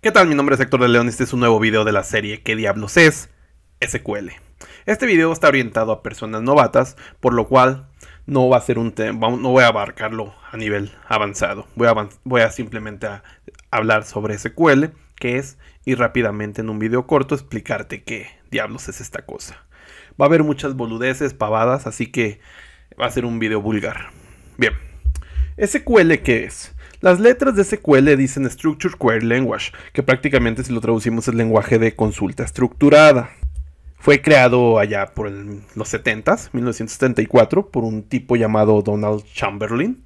¿Qué tal? Mi nombre es Héctor de León este es un nuevo video de la serie ¿Qué diablos es? SQL. Este video está orientado a personas novatas, por lo cual no va a ser un tema, no voy a abarcarlo a nivel avanzado. Voy a, simplemente hablar sobre SQL, qué es, y rápidamente en un video corto explicarte qué diablos es esta cosa. Va a haber muchas boludeces, pavadas, así que va a ser un video vulgar. Bien, ¿SQL qué es? Las letras de SQL dicen Structured Query Language, que prácticamente si lo traducimos es lenguaje de consulta estructurada. Fue creado allá por los 70s, 1974, por un tipo llamado Donald Chamberlain.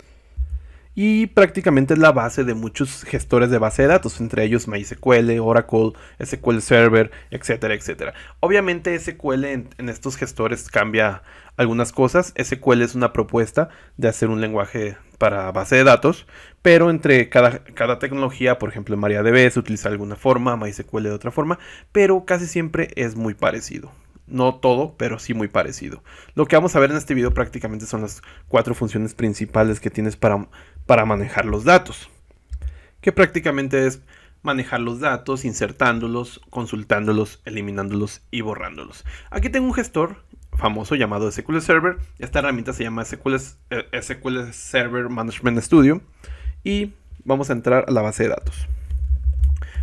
Y prácticamente es la base de muchos gestores de base de datos, entre ellos MySQL, Oracle, SQL Server, etcétera, etcétera. Obviamente SQL en, estos gestores cambia algunas cosas. SQL es una propuesta de hacer un lenguaje para base de datos, pero entre cada, cada tecnología, por ejemplo MariaDB se utiliza de alguna forma, MySQL de otra forma, pero casi siempre es muy parecido. No todo, pero sí muy parecido. Lo que vamos a ver en este video prácticamente son las cuatro funciones principales que tienes para, para manejar los datos. Que prácticamente es manejar los datos, insertándolos, consultándolos, eliminándolos y borrándolos. Aquí tengo un gestor famoso llamado SQL Server. Esta herramienta se llama SQL, eh, Server Management Studio. Y vamos a entrar a la base de datos.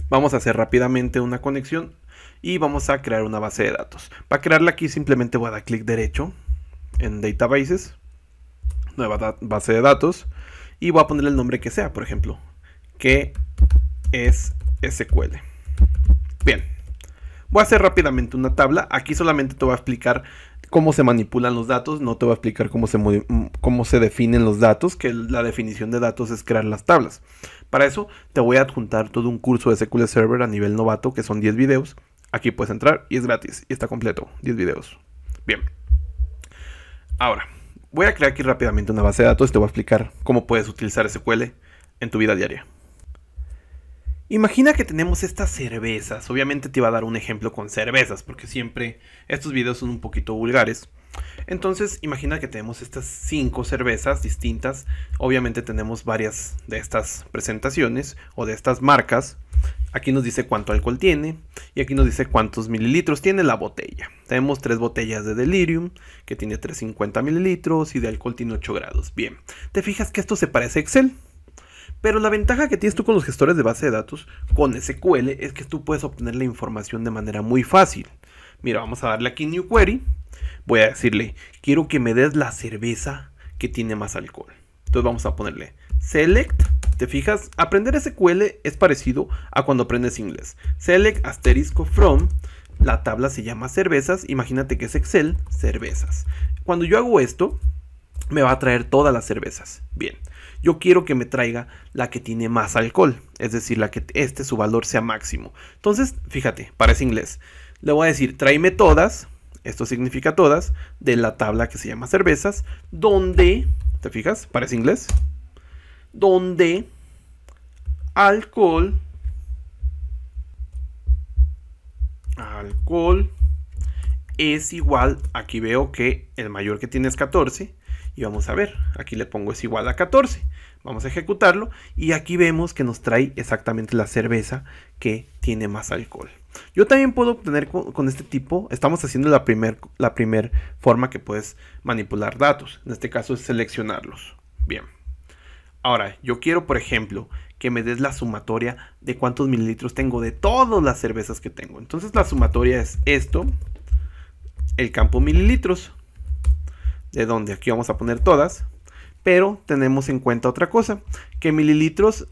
Vamos a hacer rápidamente una conexión y vamos a crear una base de datos. Para crearla aquí simplemente voy a dar clic derecho en Databases, nueva base de datos y voy a poner el nombre que sea, por ejemplo, que es SQL. Bien, voy a hacer rápidamente una tabla. Aquí solamente te voy a explicar cómo se manipulan los datos, no te voy a explicar cómo se, mm, cómo se definen los datos, que la definición de datos es crear las tablas. Para eso te voy a adjuntar todo un curso de SQL Server a nivel novato, que son 10 videos. Aquí puedes entrar y es gratis y está completo, 10 videos. Bien. Ahora, voy a crear aquí rápidamente una base de datos y te voy a explicar cómo puedes utilizar SQL en tu vida diaria. Imagina que tenemos estas cervezas. Obviamente te iba a dar un ejemplo con cervezas, porque siempre estos videos son un poquito vulgares. Entonces, imagina que tenemos estas cinco cervezas distintas. Obviamente tenemos varias de estas presentaciones o de estas marcas. Aquí nos dice cuánto alcohol tiene y aquí nos dice cuántos mililitros tiene la botella. Tenemos tres botellas de delirium que tiene 350 mililitros y de alcohol tiene 8 grados. Bien, ¿te fijas que esto se parece a Excel? Pero la ventaja que tienes tú con los gestores de base de datos con SQL es que tú puedes obtener la información de manera muy fácil. Mira, vamos a darle aquí New Query. Voy a decirle, quiero que me des la cerveza que tiene más alcohol. Entonces vamos a ponerle select. ¿Te fijas? Aprender SQL es parecido a cuando aprendes inglés. Select asterisco from. La tabla se llama cervezas. Imagínate que es Excel, cervezas. Cuando yo hago esto, me va a traer todas las cervezas. Bien, yo quiero que me traiga la que tiene más alcohol, es decir, la que este su valor sea máximo. Entonces, fíjate, parece inglés. Le voy a decir, tráeme todas, esto significa todas, de la tabla que se llama cervezas, donde, ¿te fijas? Parece inglés. Donde alcohol, alcohol es igual, aquí veo que el mayor que tiene es 14, y vamos a ver, aquí le pongo es igual a 14. Vamos a ejecutarlo y aquí vemos que nos trae exactamente la cerveza que tiene más alcohol. Yo también puedo obtener con, este tipo, estamos haciendo la primera la primer forma que puedes manipular datos. En este caso es seleccionarlos. Bien. Ahora, yo quiero, por ejemplo, que me des la sumatoria de cuántos mililitros tengo de todas las cervezas que tengo. Entonces la sumatoria es esto, el campo mililitros de donde aquí vamos a poner todas, pero tenemos en cuenta otra cosa, que mililitros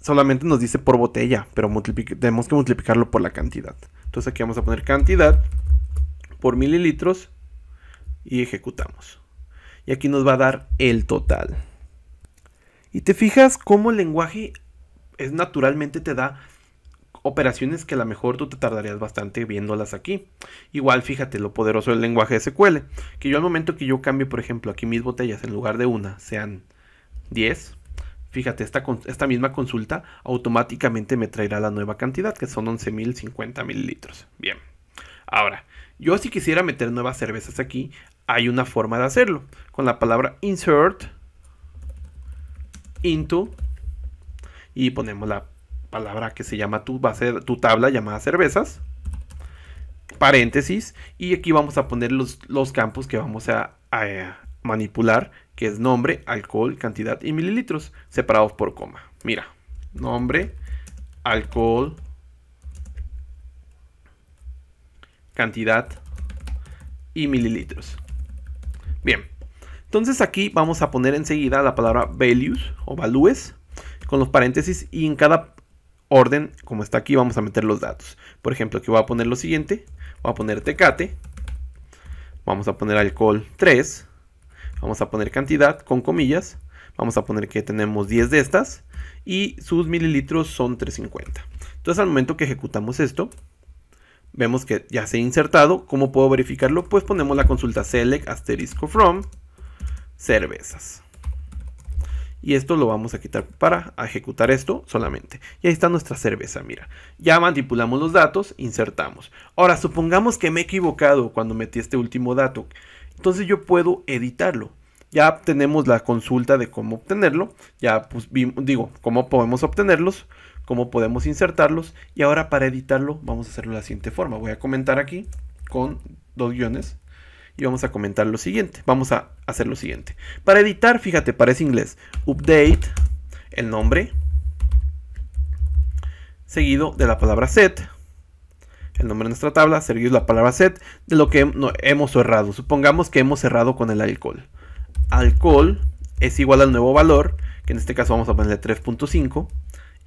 solamente nos dice por botella, pero tenemos que multiplicarlo por la cantidad. Entonces aquí vamos a poner cantidad por mililitros y ejecutamos. Y aquí nos va a dar el total. Y te fijas cómo el lenguaje es naturalmente te da operaciones que a lo mejor tú te tardarías bastante viéndolas aquí. Igual fíjate lo poderoso del lenguaje SQL, que yo al momento que yo cambie, por ejemplo, aquí mis botellas en lugar de una sean 10, fíjate, esta, esta misma consulta automáticamente me traerá la nueva cantidad, que son 11.050 mililitros. Bien, ahora, yo si quisiera meter nuevas cervezas aquí, hay una forma de hacerlo, con la palabra insert, into, y ponemos la palabra que se llama tu base, tu tabla llamada cervezas, paréntesis, y aquí vamos a poner los, los campos que vamos a, a manipular, que es nombre, alcohol, cantidad y mililitros, separados por coma. Mira, nombre, alcohol, cantidad y mililitros. Bien, entonces aquí vamos a poner enseguida la palabra values o values con los paréntesis y en cada orden, como está aquí, vamos a meter los datos. Por ejemplo, aquí voy a poner lo siguiente, voy a poner tecate, vamos a poner alcohol 3, vamos a poner cantidad con comillas, vamos a poner que tenemos 10 de estas y sus mililitros son 350. Entonces al momento que ejecutamos esto, vemos que ya se ha insertado. ¿Cómo puedo verificarlo? Pues ponemos la consulta select asterisco from cervezas. Y esto lo vamos a quitar para ejecutar esto solamente. Y ahí está nuestra cerveza, mira. Ya manipulamos los datos, insertamos. Ahora, supongamos que me he equivocado cuando metí este último dato. Entonces yo puedo editarlo. Ya tenemos la consulta de cómo obtenerlo. Ya pues, digo, cómo podemos obtenerlos, cómo podemos insertarlos. Y ahora para editarlo vamos a hacerlo de la siguiente forma. Voy a comentar aquí con dos guiones y vamos a comentar lo siguiente. Vamos a hacer lo siguiente. Para editar, fíjate, parece inglés. Update, el nombre, seguido de la palabra set. El nombre de nuestra tabla, seguido de la palabra set, de lo que hemos cerrado. Supongamos que hemos cerrado con el alcohol. Alcohol es igual al nuevo valor, que en este caso vamos a ponerle 3.5.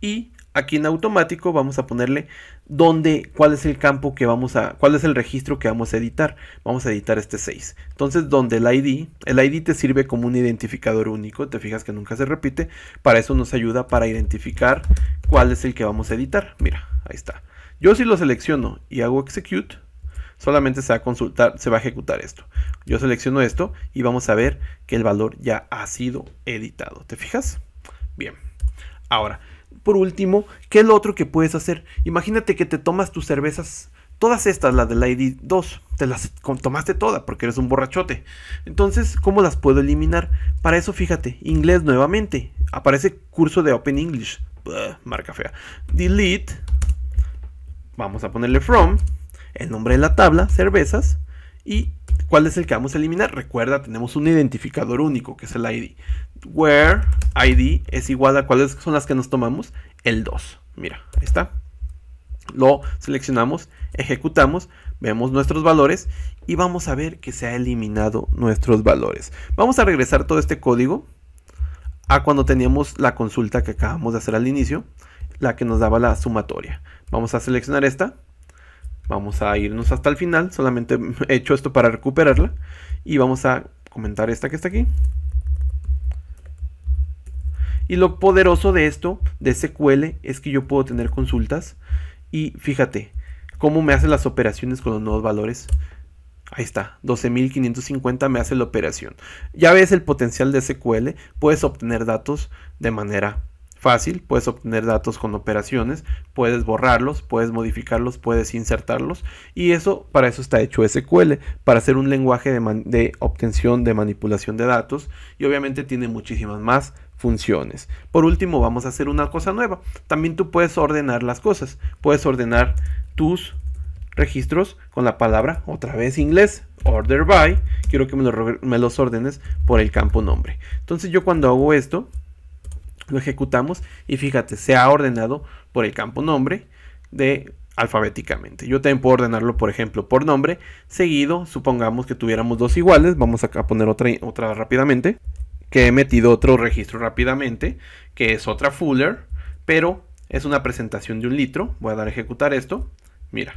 Y aquí en automático vamos a ponerle dónde, cuál es el campo que vamos a, cuál es el registro que vamos a editar. Vamos a editar este 6. Entonces, donde el ID, el ID te sirve como un identificador único, te fijas que nunca se repite. Para eso nos ayuda para identificar cuál es el que vamos a editar. Mira, ahí está. Yo si lo selecciono y hago execute, solamente se va a consultar, se va a ejecutar esto. Yo selecciono esto y vamos a ver que el valor ya ha sido editado. ¿Te fijas? Bien. Ahora, por último, ¿qué es lo otro que puedes hacer? Imagínate que te tomas tus cervezas, todas estas, las del ID 2, te las tomaste todas porque eres un borrachote. Entonces, ¿cómo las puedo eliminar? Para eso, fíjate, inglés nuevamente. Aparece curso de Open English. marca fea. Delete. Vamos a ponerle from. El nombre de la tabla, cervezas. Y cuál es el que vamos a eliminar. Recuerda, tenemos un identificador único, que es el ID where id es igual a cuáles son las que nos tomamos, el 2. Mira, está. Lo seleccionamos, ejecutamos, vemos nuestros valores y vamos a ver que se ha eliminado nuestros valores. Vamos a regresar todo este código a cuando teníamos la consulta que acabamos de hacer al inicio, la que nos daba la sumatoria. Vamos a seleccionar esta, vamos a irnos hasta el final, solamente he hecho esto para recuperarla y vamos a comentar esta que está aquí. Y lo poderoso de esto, de SQL, es que yo puedo tener consultas. Y fíjate, cómo me hace las operaciones con los nuevos valores. Ahí está, 12.550 me hace la operación. Ya ves el potencial de SQL, puedes obtener datos de manera fácil, puedes obtener datos con operaciones, puedes borrarlos, puedes modificarlos, puedes insertarlos y eso para eso está hecho SQL, para hacer un lenguaje de, obtención de manipulación de datos y obviamente tiene muchísimas más funciones. Por último, vamos a hacer una cosa nueva. También tú puedes ordenar las cosas. Puedes ordenar tus registros con la palabra, otra vez inglés, order by. Quiero que me, los ordenes por el campo nombre. Entonces yo cuando hago esto, lo ejecutamos y fíjate, se ha ordenado por el campo nombre de alfabéticamente. Yo también puedo ordenarlo, por ejemplo, por nombre, seguido, supongamos que tuviéramos dos iguales, vamos a poner otra, otra rápidamente que he metido otro registro rápidamente, que es otra Fuller, pero es una presentación de un litro. Voy a dar a ejecutar esto. Mira,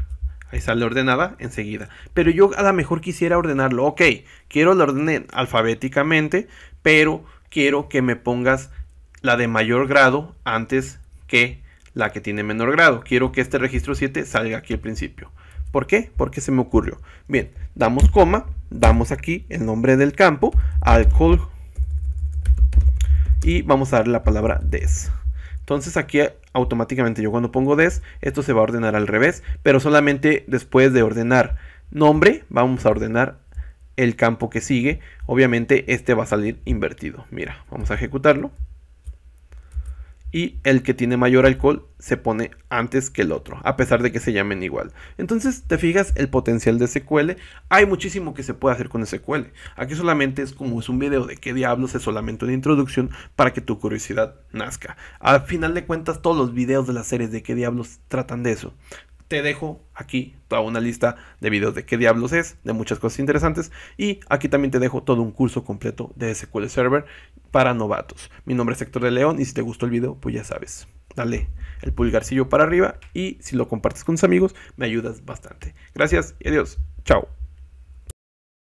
ahí sale ordenada enseguida. Pero yo a lo mejor quisiera ordenarlo. Ok, quiero la orden alfabéticamente, pero quiero que me pongas la de mayor grado antes que la que tiene menor grado. Quiero que este registro 7 salga aquí al principio. ¿Por qué? Porque se me ocurrió. Bien, damos coma, damos aquí el nombre del campo, alcohol y vamos a darle la palabra des. Entonces aquí automáticamente yo cuando pongo des, esto se va a ordenar al revés, pero solamente después de ordenar nombre, vamos a ordenar el campo que sigue. Obviamente este va a salir invertido. Mira, vamos a ejecutarlo. Y el que tiene mayor alcohol se pone antes que el otro, a pesar de que se llamen igual. Entonces, te fijas el potencial de SQL. Hay muchísimo que se puede hacer con SQL. Aquí solamente es como es un video de qué diablos, es solamente una introducción para que tu curiosidad nazca. Al final de cuentas, todos los videos de la serie de qué diablos tratan de eso te dejo aquí toda una lista de videos de qué diablos es, de muchas cosas interesantes. Y aquí también te dejo todo un curso completo de SQL Server para novatos. Mi nombre es Héctor de León y si te gustó el video, pues ya sabes, dale el pulgarcillo para arriba y si lo compartes con tus amigos, me ayudas bastante. Gracias y adiós. Chao.